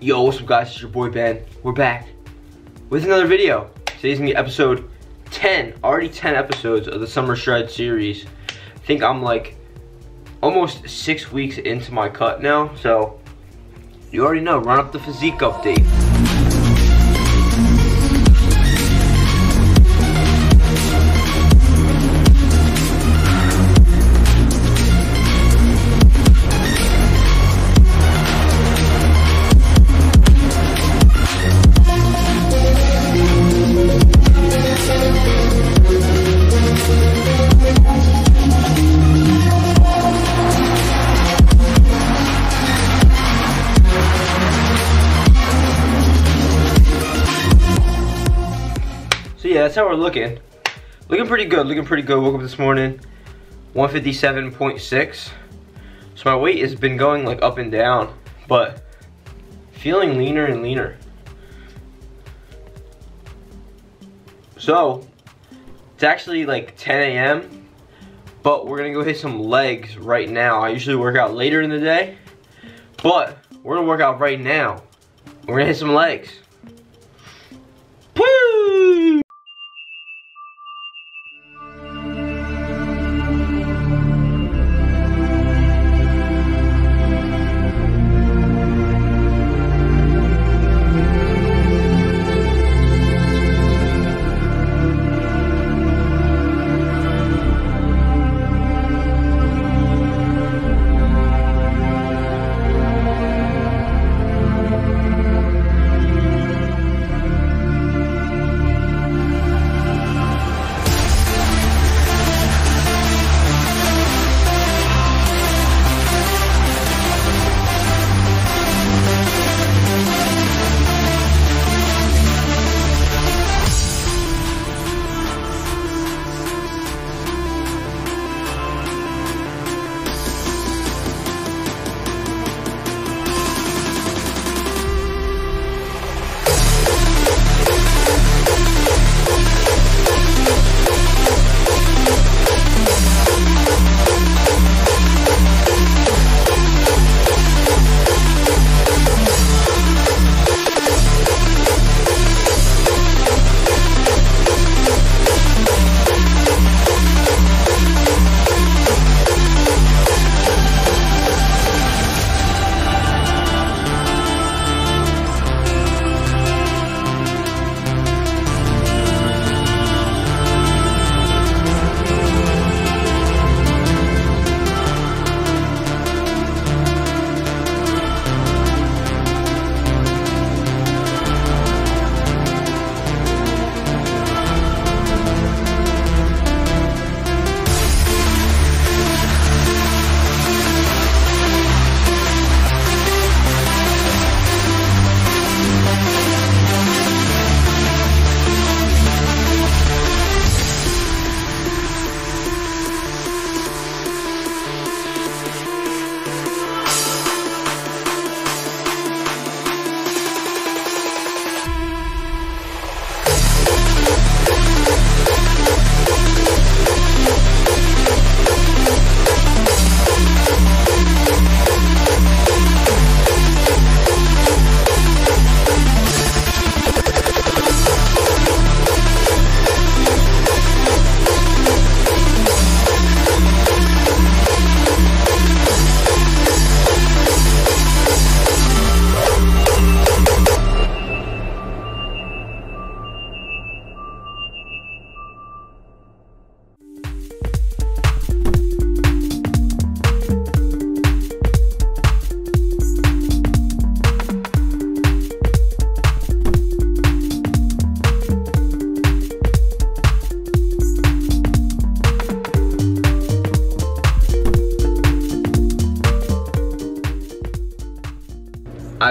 Yo, what's up guys, it's your boy Ben. We're back with another video. Today's gonna be episode 10, already 10 episodes of the Summer Shred series. I think I'm like almost six weeks into my cut now, so you already know, run up the physique update. So yeah, that's how we're looking. Looking pretty good, looking pretty good. Woke up this morning, 157.6. So my weight has been going like up and down, but feeling leaner and leaner. So, it's actually like 10 a.m., but we're gonna go hit some legs right now. I usually work out later in the day, but we're gonna work out right now. We're gonna hit some legs.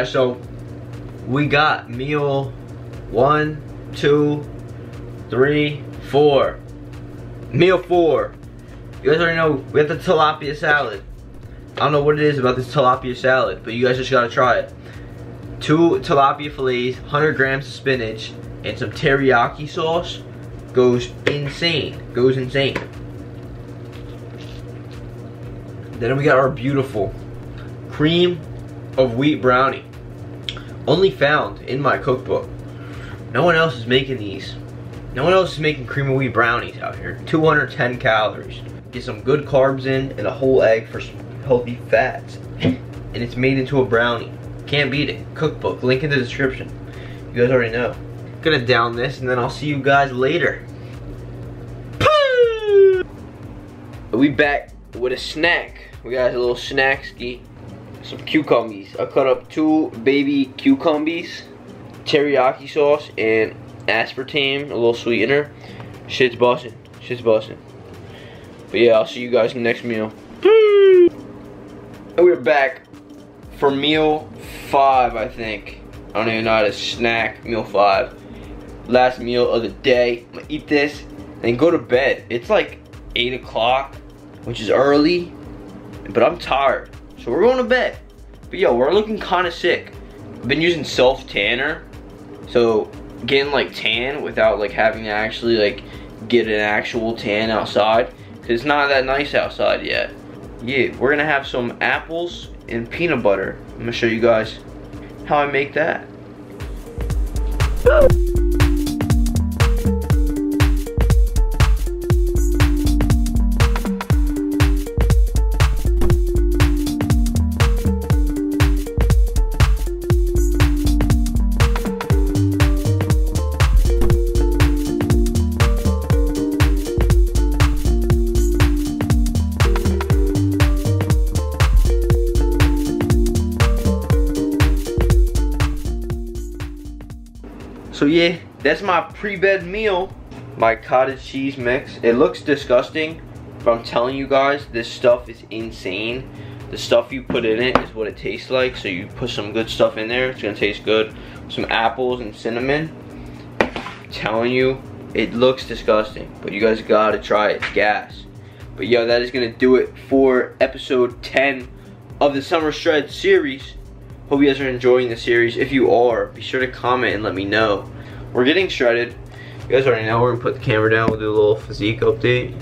So we got meal one, two, three, four. Meal four. You guys already know we have the tilapia salad. I don't know what it is about this tilapia salad, but you guys just gotta try it. Two tilapia fillets, 100 grams of spinach, and some teriyaki sauce goes insane. Goes insane. Then we got our beautiful cream of wheat brownie. only found in my cookbook. No one else is making these. No one else is making cream of wheat brownies out here. 210 calories. Get some good carbs in and a whole egg for some healthy fats. and it's made into a brownie. Can't beat it. Cookbook, link in the description. You guys already know. Gonna down this and then I'll see you guys later. We back with a snack. We got a little snack ski. Some cucumbers. I cut up two baby cucumbers, teriyaki sauce, and aspartame, a little sweetener. Shit's busting. Shit's busting. But yeah, I'll see you guys in the next meal. And we're back for meal five, I think. I don't even know how to snack meal five. Last meal of the day. I'm gonna eat this and go to bed. It's like 8 o'clock, which is early, but I'm tired. So we're going to bed. But yo, we're looking kind of sick. I've been using self tanner, so getting like tan without like having to actually like get an actual tan outside, cause it's not that nice outside yet. Yeah, we're gonna have some apples and peanut butter. I'm gonna show you guys how I make that. So yeah, that's my pre-bed meal. My cottage cheese mix. It looks disgusting, but I'm telling you guys, this stuff is insane. The stuff you put in it is what it tastes like. So you put some good stuff in there, it's gonna taste good. Some apples and cinnamon. I'm telling you, it looks disgusting, but you guys gotta try it. It's gas. But yo, that is gonna do it for episode 10 of the Summer Shred series. Hope you guys are enjoying the series. If you are, be sure to comment and let me know. We're getting shredded. You guys already know we're gonna put the camera down. We'll do a little physique update.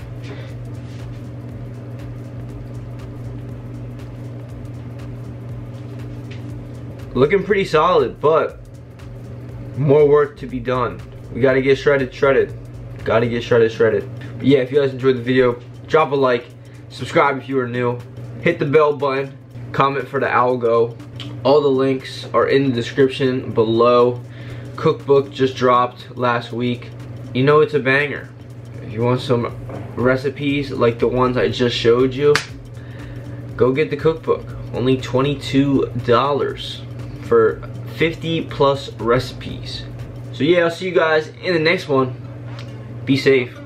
Looking pretty solid, but more work to be done. We gotta get shredded, shredded. Gotta get shredded, shredded. But yeah, if you guys enjoyed the video, drop a like, subscribe if you are new, hit the bell button, comment for the algo. All the links are in the description below. Cookbook just dropped last week. You know it's a banger. If you want some recipes like the ones I just showed you, go get the cookbook. Only $22 for 50 plus recipes. So yeah, I'll see you guys in the next one. Be safe.